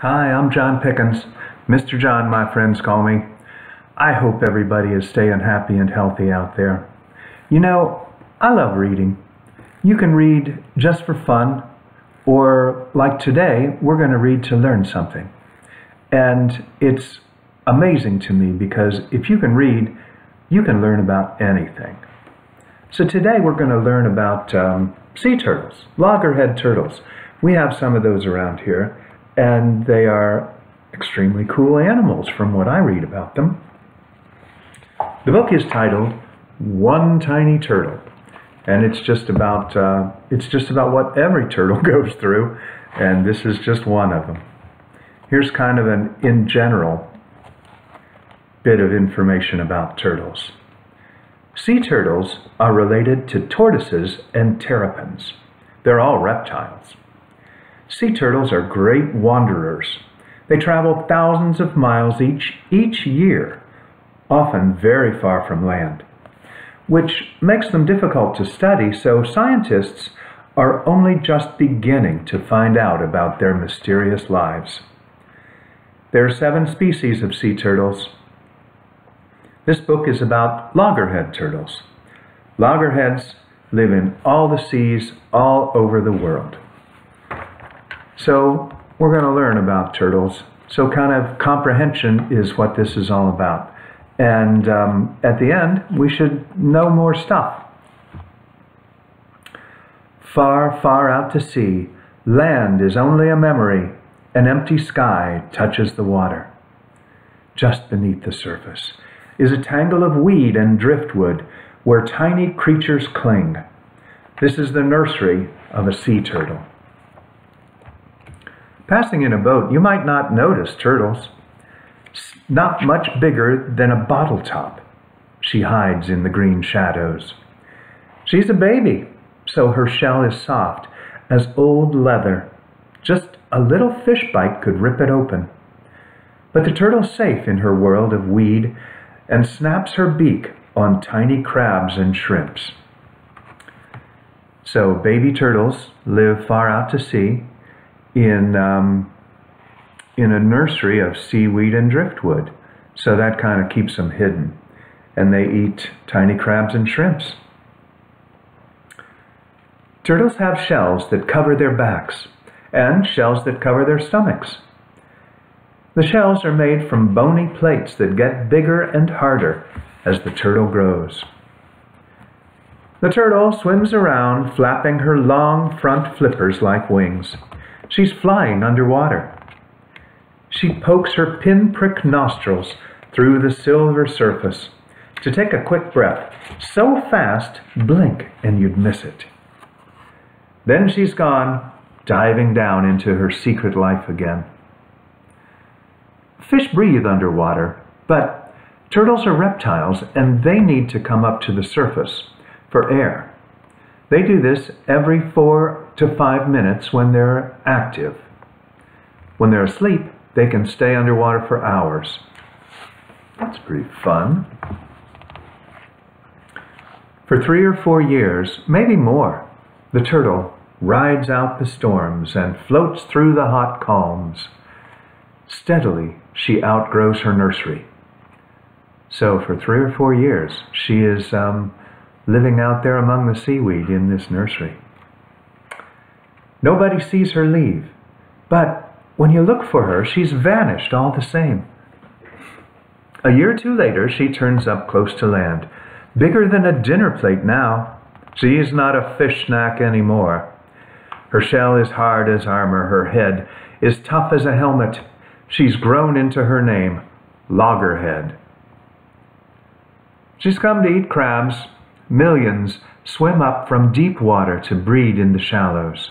Hi, I'm John Pickens. Mr. John, my friends call me. I hope everybody is staying happy and healthy out there. You know, I love reading. You can read just for fun, or like today, we're going to read to learn something. And it's amazing to me because if you can read, you can learn about anything. So today we're going to learn about um, sea turtles, loggerhead turtles. We have some of those around here, and they are extremely cool animals from what I read about them. The book is titled One Tiny Turtle, and it's just about uh, it's just about what every turtle goes through, and this is just one of them. Here's kind of an in general bit of information about turtles. Sea turtles are related to tortoises and terrapins. They're all reptiles. Sea turtles are great wanderers. They travel thousands of miles each, each year, often very far from land, which makes them difficult to study, so scientists are only just beginning to find out about their mysterious lives. There are seven species of sea turtles. This book is about loggerhead turtles. Loggerheads live in all the seas all over the world. So we're going to learn about turtles. So kind of comprehension is what this is all about. And um, at the end, we should know more stuff. Far, far out to sea, land is only a memory. An empty sky touches the water. Just beneath the surface is a tangle of weed and driftwood where tiny creatures cling. This is the nursery of a sea turtle. Passing in a boat, you might not notice turtles. Not much bigger than a bottle top. She hides in the green shadows. She's a baby, so her shell is soft as old leather. Just a little fish bite could rip it open. But the turtle's safe in her world of weed and snaps her beak on tiny crabs and shrimps. So baby turtles live far out to sea in, um, in a nursery of seaweed and driftwood. So that kind of keeps them hidden. And they eat tiny crabs and shrimps. Turtles have shells that cover their backs and shells that cover their stomachs. The shells are made from bony plates that get bigger and harder as the turtle grows. The turtle swims around, flapping her long front flippers like wings. She's flying underwater. She pokes her pinprick nostrils through the silver surface to take a quick breath. So fast, blink and you'd miss it. Then she's gone, diving down into her secret life again. Fish breathe underwater, but turtles are reptiles and they need to come up to the surface for air. They do this every four to five minutes when they're active. When they're asleep, they can stay underwater for hours. That's pretty fun. For three or four years, maybe more, the turtle rides out the storms and floats through the hot calms. Steadily, she outgrows her nursery. So for three or four years, she is um, living out there among the seaweed in this nursery. Nobody sees her leave, but when you look for her, she's vanished all the same. A year or two later, she turns up close to land, bigger than a dinner plate now. She's not a fish snack anymore. Her shell is hard as armor, her head is tough as a helmet, She's grown into her name, Loggerhead. She's come to eat crabs. Millions swim up from deep water to breed in the shallows.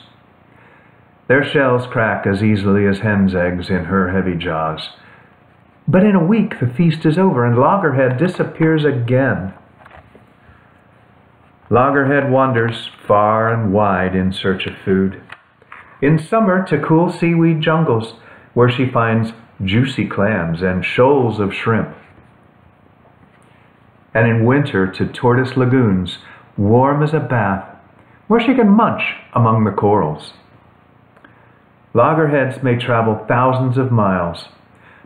Their shells crack as easily as hen's eggs in her heavy jaws. But in a week the feast is over and Loggerhead disappears again. Loggerhead wanders far and wide in search of food. In summer to cool seaweed jungles, where she finds juicy clams and shoals of shrimp. And in winter to tortoise lagoons, warm as a bath, where she can munch among the corals. Loggerheads may travel thousands of miles,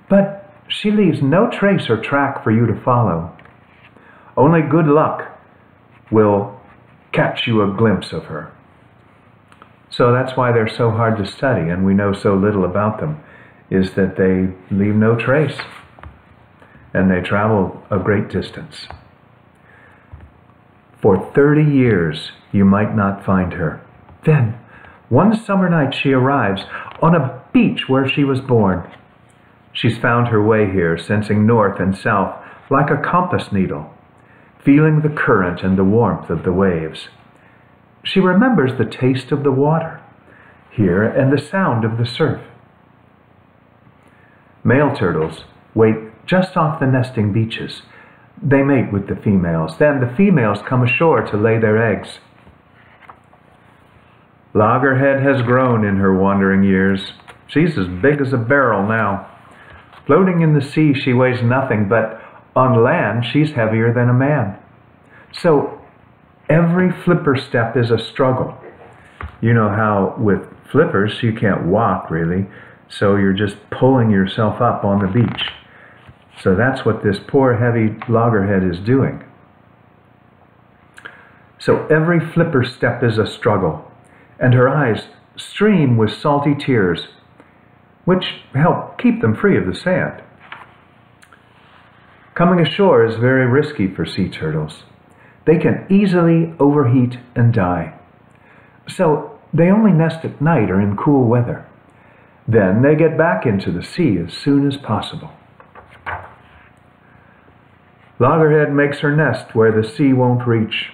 but she leaves no trace or track for you to follow. Only good luck will catch you a glimpse of her. So that's why they're so hard to study and we know so little about them, is that they leave no trace and they travel a great distance. For 30 years, you might not find her. Then, one summer night, she arrives on a beach where she was born. She's found her way here, sensing north and south like a compass needle, feeling the current and the warmth of the waves. She remembers the taste of the water here and the sound of the surf. Male turtles wait just off the nesting beaches. They mate with the females. Then the females come ashore to lay their eggs. Loggerhead has grown in her wandering years. She's as big as a barrel now. Floating in the sea, she weighs nothing, but on land, she's heavier than a man. So every flipper step is a struggle. You know how with flippers, you can't walk really, so you're just pulling yourself up on the beach. So that's what this poor heavy loggerhead is doing. So every flipper step is a struggle, and her eyes stream with salty tears, which help keep them free of the sand. Coming ashore is very risky for sea turtles. They can easily overheat and die. So they only nest at night or in cool weather. Then they get back into the sea as soon as possible. Loggerhead makes her nest where the sea won't reach.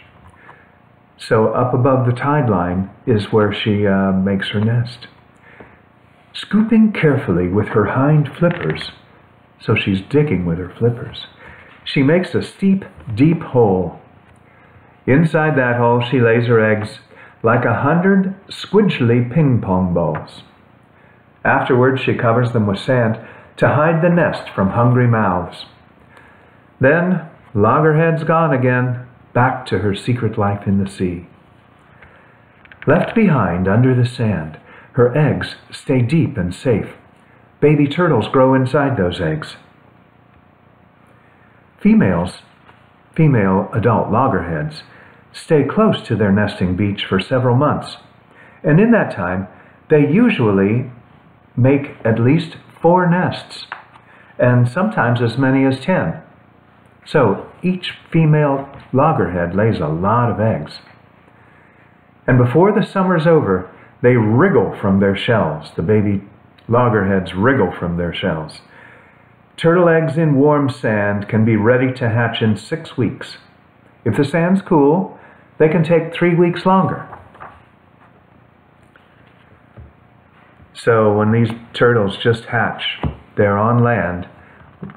So up above the tide line is where she uh, makes her nest. Scooping carefully with her hind flippers, so she's digging with her flippers, she makes a steep, deep hole. Inside that hole she lays her eggs like a hundred squidgely ping-pong balls. Afterwards she covers them with sand to hide the nest from hungry mouths. Then Loggerhead's gone again, back to her secret life in the sea. Left behind under the sand, her eggs stay deep and safe. Baby turtles grow inside those eggs. Females, female adult loggerheads, stay close to their nesting beach for several months. And in that time, they usually make at least four nests, and sometimes as many as ten. So each female loggerhead lays a lot of eggs. And before the summer's over, they wriggle from their shells. The baby loggerheads wriggle from their shells. Turtle eggs in warm sand can be ready to hatch in six weeks. If the sand's cool, they can take three weeks longer. So when these turtles just hatch, they're on land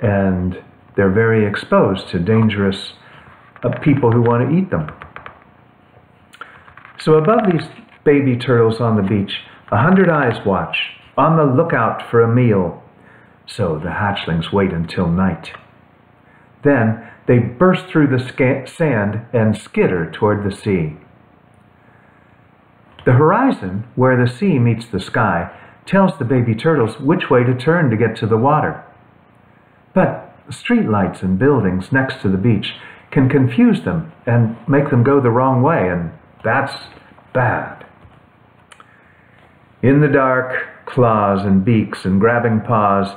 and they're very exposed to dangerous uh, people who want to eat them. So above these baby turtles on the beach, a hundred eyes watch, on the lookout for a meal. So the hatchlings wait until night. Then they burst through the sand and skitter toward the sea. The horizon, where the sea meets the sky, tells the baby turtles which way to turn to get to the water. But streetlights and buildings next to the beach can confuse them and make them go the wrong way, and that's bad. In the dark, claws and beaks and grabbing paws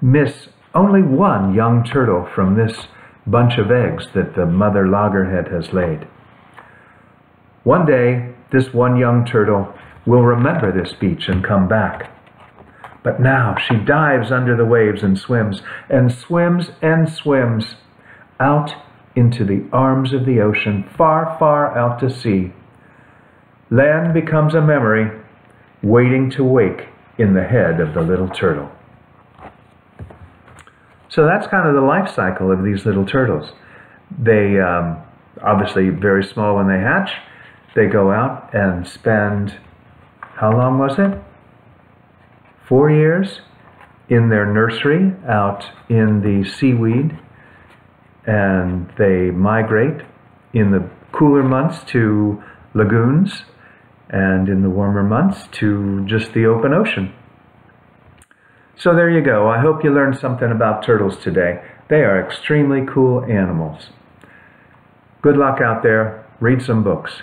miss only one young turtle from this bunch of eggs that the mother loggerhead has laid. One day, this one young turtle will remember this beach and come back. But now she dives under the waves and swims, and swims and swims out into the arms of the ocean, far, far out to sea. Land becomes a memory waiting to wake in the head of the little turtle. So that's kind of the life cycle of these little turtles. They um, obviously very small when they hatch. They go out and spend, how long was it? Four years in their nursery out in the seaweed, and they migrate in the cooler months to lagoons and in the warmer months to just the open ocean. So there you go. I hope you learned something about turtles today. They are extremely cool animals. Good luck out there. Read some books.